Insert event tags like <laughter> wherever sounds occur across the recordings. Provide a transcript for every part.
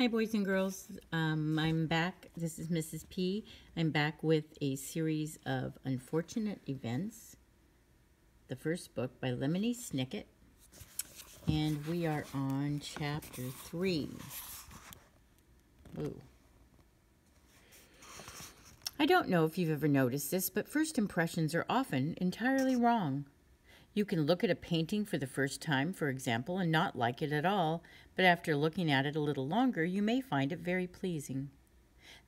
Hi, boys and girls. Um, I'm back. This is Mrs. P. I'm back with a series of unfortunate events. The first book by Lemony Snicket. And we are on chapter three. Ooh. I don't know if you've ever noticed this, but first impressions are often entirely wrong. You can look at a painting for the first time, for example, and not like it at all, but after looking at it a little longer, you may find it very pleasing.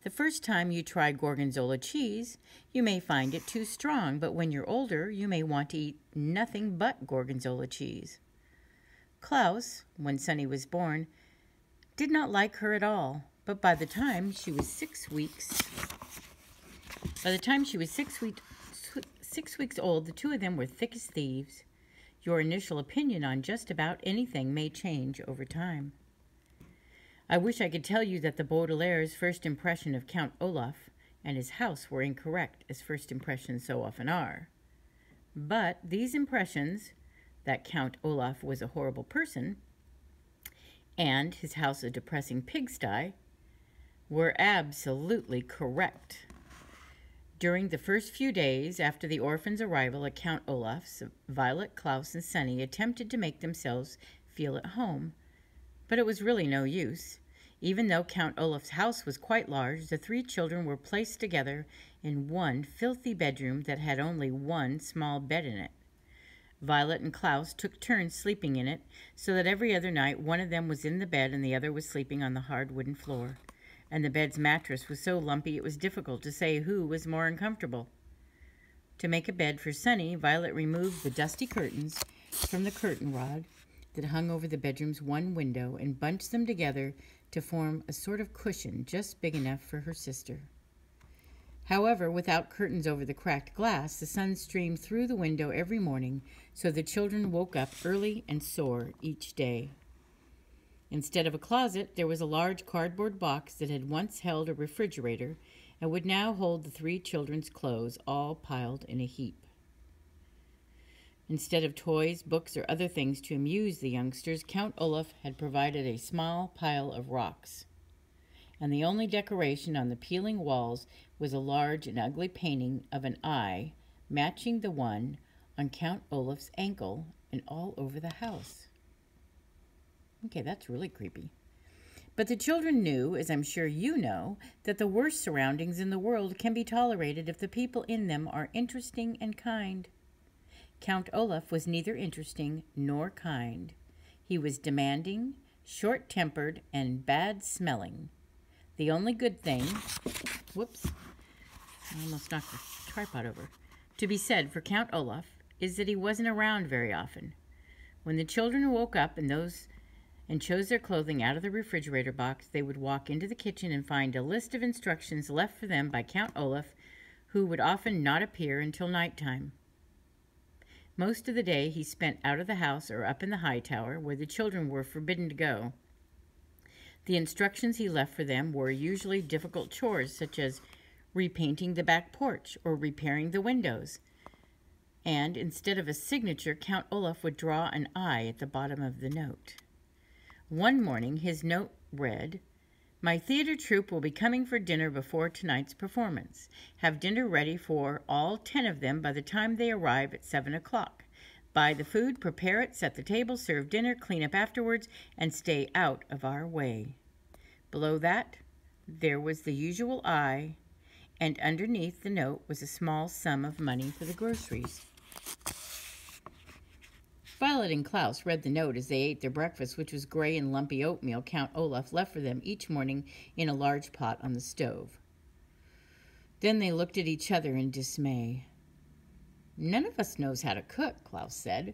The first time you try Gorgonzola cheese, you may find it too strong, but when you're older, you may want to eat nothing but Gorgonzola cheese. Klaus, when Sunny was born, did not like her at all, but by the time she was six weeks, by the time she was six weeks six weeks old, the two of them were thick as thieves. Your initial opinion on just about anything may change over time. I wish I could tell you that the Baudelaire's first impression of Count Olaf and his house were incorrect, as first impressions so often are. But these impressions, that Count Olaf was a horrible person, and his house a depressing pigsty, were absolutely correct. During the first few days after the orphan's arrival at Count Olaf's, Violet, Klaus, and Sunny attempted to make themselves feel at home. But it was really no use. Even though Count Olaf's house was quite large, the three children were placed together in one filthy bedroom that had only one small bed in it. Violet and Klaus took turns sleeping in it, so that every other night one of them was in the bed and the other was sleeping on the hard wooden floor and the bed's mattress was so lumpy it was difficult to say who was more uncomfortable. To make a bed for Sunny, Violet removed the dusty curtains from the curtain rod that hung over the bedroom's one window and bunched them together to form a sort of cushion just big enough for her sister. However, without curtains over the cracked glass, the sun streamed through the window every morning, so the children woke up early and sore each day. Instead of a closet, there was a large cardboard box that had once held a refrigerator and would now hold the three children's clothes all piled in a heap. Instead of toys, books, or other things to amuse the youngsters, Count Olaf had provided a small pile of rocks. And the only decoration on the peeling walls was a large and ugly painting of an eye matching the one on Count Olaf's ankle and all over the house. Okay, that's really creepy. But the children knew, as I'm sure you know, that the worst surroundings in the world can be tolerated if the people in them are interesting and kind. Count Olaf was neither interesting nor kind. He was demanding, short tempered, and bad smelling. The only good thing, whoops, I almost knocked the tripod over, to be said for Count Olaf is that he wasn't around very often. When the children woke up and those and chose their clothing out of the refrigerator box, they would walk into the kitchen and find a list of instructions left for them by Count Olaf, who would often not appear until night time. Most of the day he spent out of the house or up in the high tower, where the children were forbidden to go. The instructions he left for them were usually difficult chores, such as repainting the back porch or repairing the windows. And instead of a signature, Count Olaf would draw an eye at the bottom of the note. One morning his note read, My theater troupe will be coming for dinner before tonight's performance. Have dinner ready for all ten of them by the time they arrive at seven o'clock. Buy the food, prepare it, set the table, serve dinner, clean up afterwards, and stay out of our way. Below that, there was the usual I, and underneath the note was a small sum of money for the groceries. Violet and Klaus read the note as they ate their breakfast, which was gray and lumpy oatmeal Count Olaf left for them each morning in a large pot on the stove. Then they looked at each other in dismay. None of us knows how to cook, Klaus said.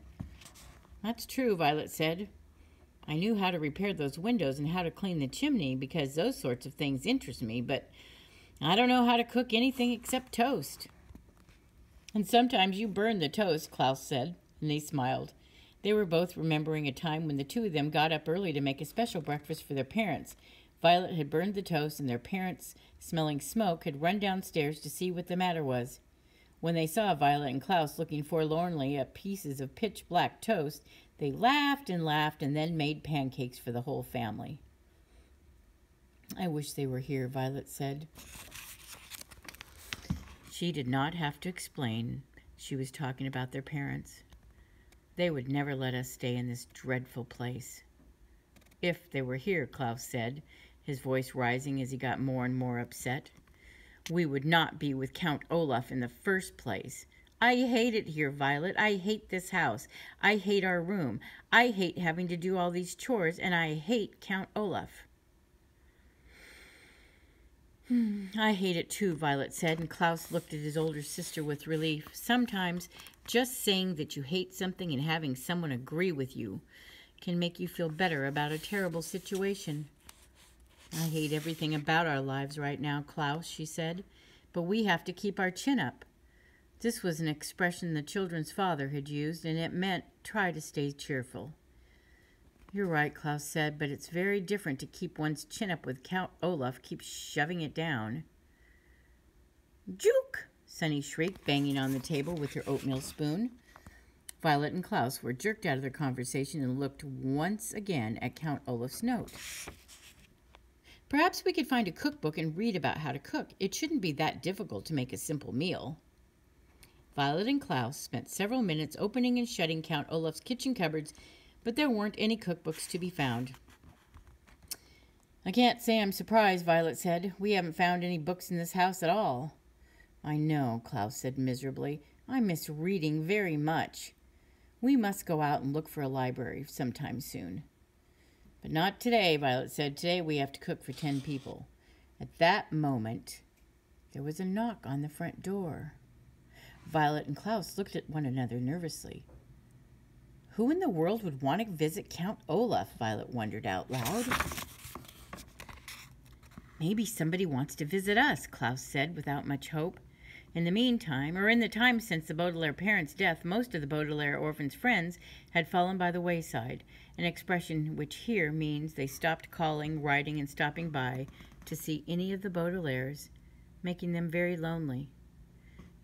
That's true, Violet said. I knew how to repair those windows and how to clean the chimney because those sorts of things interest me, but I don't know how to cook anything except toast. And sometimes you burn the toast, Klaus said, and they smiled. They were both remembering a time when the two of them got up early to make a special breakfast for their parents. Violet had burned the toast, and their parents, smelling smoke, had run downstairs to see what the matter was. When they saw Violet and Klaus looking forlornly at pieces of pitch black toast, they laughed and laughed and then made pancakes for the whole family. I wish they were here, Violet said. She did not have to explain. She was talking about their parents. They would never let us stay in this dreadful place. If they were here, Klaus said, his voice rising as he got more and more upset. We would not be with Count Olaf in the first place. I hate it here, Violet. I hate this house. I hate our room. I hate having to do all these chores, and I hate Count Olaf. Hmm, I hate it too, Violet said, and Klaus looked at his older sister with relief. Sometimes just saying that you hate something and having someone agree with you can make you feel better about a terrible situation. I hate everything about our lives right now, Klaus, she said, but we have to keep our chin up. This was an expression the children's father had used, and it meant try to stay cheerful. You're right, Klaus said, but it's very different to keep one's chin up with Count Olaf keeps shoving it down. Juke! Sunny shrieked, banging on the table with her oatmeal spoon. Violet and Klaus were jerked out of their conversation and looked once again at Count Olaf's note. Perhaps we could find a cookbook and read about how to cook. It shouldn't be that difficult to make a simple meal. Violet and Klaus spent several minutes opening and shutting Count Olaf's kitchen cupboards but there weren't any cookbooks to be found. I can't say I'm surprised, Violet said. We haven't found any books in this house at all. I know, Klaus said miserably. I miss reading very much. We must go out and look for a library sometime soon. But not today, Violet said. Today we have to cook for ten people. At that moment, there was a knock on the front door. Violet and Klaus looked at one another nervously. Who in the world would want to visit Count Olaf? Violet wondered out loud. Maybe somebody wants to visit us, Klaus said without much hope. In the meantime, or in the time since the Baudelaire parents' death, most of the Baudelaire orphans' friends had fallen by the wayside, an expression which here means they stopped calling, writing, and stopping by to see any of the Baudelaires, making them very lonely.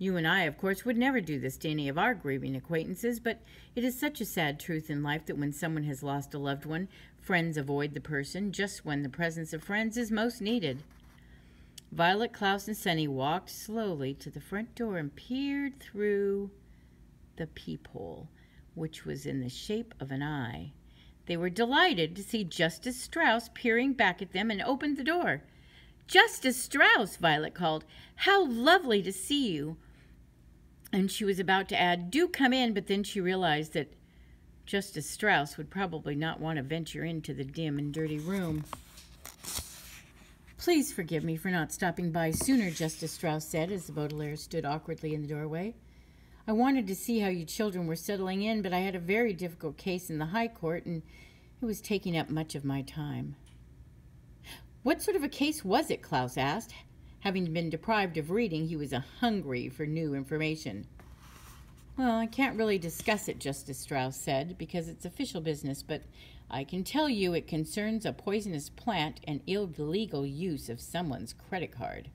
You and I, of course, would never do this to any of our grieving acquaintances, but it is such a sad truth in life that when someone has lost a loved one, friends avoid the person just when the presence of friends is most needed. Violet, Klaus, and Sunny walked slowly to the front door and peered through the peephole, which was in the shape of an eye. They were delighted to see Justice Strauss peering back at them and opened the door. Justice Strauss, Violet called. How lovely to see you. And she was about to add, Do come in, but then she realized that Justice Strauss would probably not want to venture into the dim and dirty room. Please forgive me for not stopping by sooner, Justice Strauss said as the Baudelaire stood awkwardly in the doorway. I wanted to see how you children were settling in, but I had a very difficult case in the High Court, and it was taking up much of my time. What sort of a case was it? Klaus asked. Having been deprived of reading, he was hungry for new information. Well, I can't really discuss it, Justice Strauss said, because it's official business, but I can tell you it concerns a poisonous plant and illegal use of someone's credit card.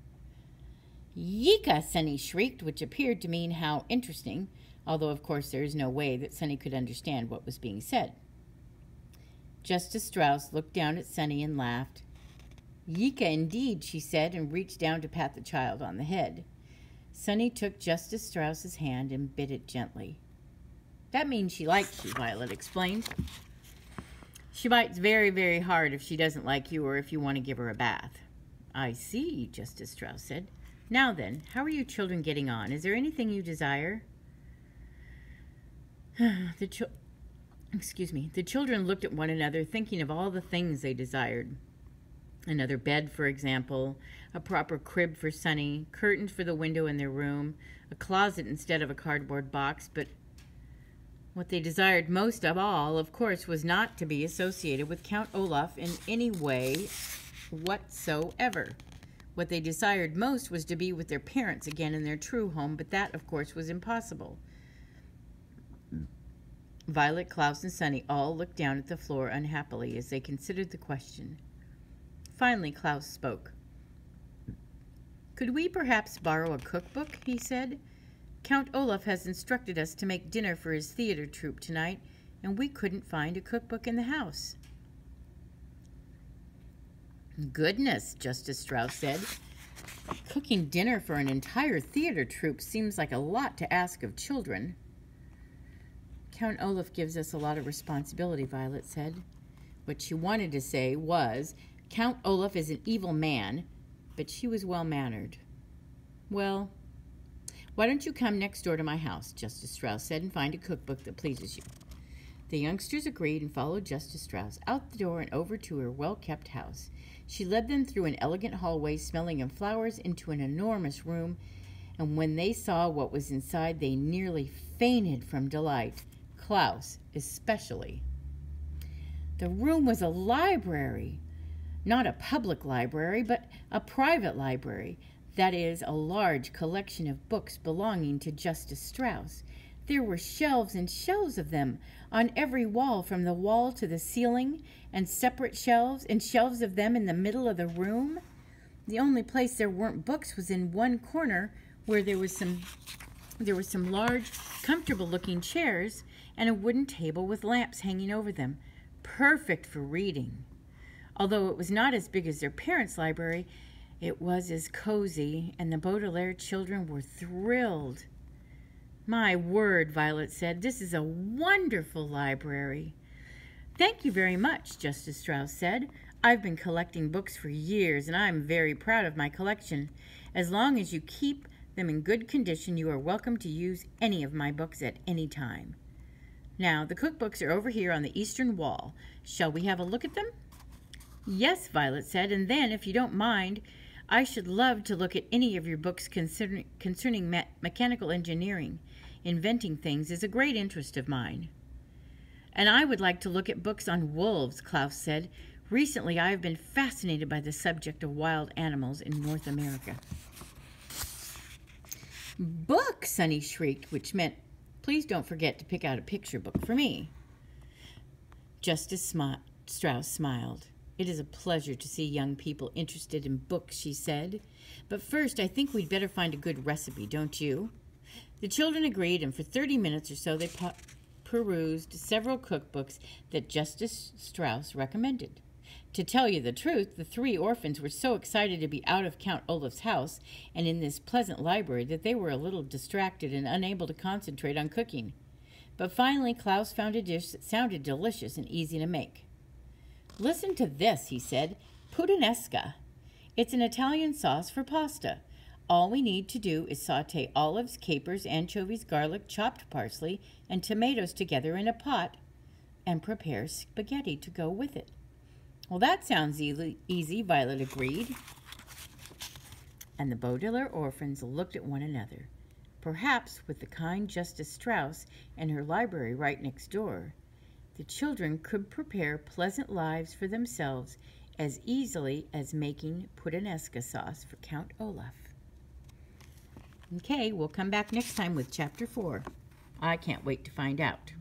Yika, Sunny shrieked, which appeared to mean how interesting, although of course there is no way that Sunny could understand what was being said. Justice Strauss looked down at Sunny and laughed. Yika indeed, she said, and reached down to pat the child on the head. Sunny took Justice Strauss's hand and bit it gently. That means she likes you, Violet explained. She bites very, very hard if she doesn't like you or if you want to give her a bath. I see, Justice Strauss said. Now then, how are you children getting on? Is there anything you desire? <sighs> the excuse me. The children looked at one another, thinking of all the things they desired another bed, for example, a proper crib for Sunny, curtains for the window in their room, a closet instead of a cardboard box, but what they desired most of all, of course, was not to be associated with Count Olaf in any way whatsoever. What they desired most was to be with their parents again in their true home, but that, of course, was impossible. Violet, Klaus, and Sunny all looked down at the floor unhappily as they considered the question. Finally, Klaus spoke. Could we perhaps borrow a cookbook? he said. Count Olaf has instructed us to make dinner for his theater troupe tonight, and we couldn't find a cookbook in the house. Goodness, Justice Strauss said. Cooking dinner for an entire theater troupe seems like a lot to ask of children. Count Olaf gives us a lot of responsibility, Violet said. What she wanted to say was, Count Olaf is an evil man, but she was well mannered. Well, why don't you come next door to my house, Justice Strauss said, and find a cookbook that pleases you. The youngsters agreed and followed Justice Strauss out the door and over to her well kept house. She led them through an elegant hallway smelling of flowers into an enormous room, and when they saw what was inside, they nearly fainted from delight. Klaus especially. The room was a library, not a public library, but a private library. That is, a large collection of books belonging to Justice Strauss. There were shelves and shelves of them on every wall, from the wall to the ceiling, and separate shelves, and shelves of them in the middle of the room. The only place there weren't books was in one corner where there was some there were some large, comfortable looking chairs and a wooden table with lamps hanging over them, perfect for reading. Although it was not as big as their parents' library, it was as cozy, and the Baudelaire children were thrilled. My word, Violet said, this is a wonderful library. Thank you very much, Justice Strauss said. I've been collecting books for years, and I'm very proud of my collection. As long as you keep them in good condition, you are welcome to use any of my books at any time. Now, the cookbooks are over here on the eastern wall. Shall we have a look at them? Yes, Violet said, and then, if you don't mind, I should love to look at any of your books concern concerning me mechanical engineering. Inventing things is a great interest of mine. And I would like to look at books on wolves, Klaus said. Recently, I have been fascinated by the subject of wild animals in North America. Book, Sunny shrieked, which meant Please don't forget to pick out a picture book for me. Justice Strauss smiled. It is a pleasure to see young people interested in books, she said. But first, I think we'd better find a good recipe, don't you? The children agreed, and for 30 minutes or so they perused several cookbooks that Justice Strauss recommended. To tell you the truth, the three orphans were so excited to be out of Count Olaf's house and in this pleasant library that they were a little distracted and unable to concentrate on cooking. But finally, Klaus found a dish that sounded delicious and easy to make. Listen to this, he said. Puttanesca. It's an Italian sauce for pasta. All we need to do is saute olives, capers, anchovies, garlic, chopped parsley, and tomatoes together in a pot and prepare spaghetti to go with it. Well, that sounds easy, Violet agreed. And the Baudelaire orphans looked at one another. Perhaps with the kind Justice Strauss and her library right next door, the children could prepare pleasant lives for themselves as easily as making puttanesca sauce for Count Olaf. Okay, we'll come back next time with Chapter 4. I can't wait to find out.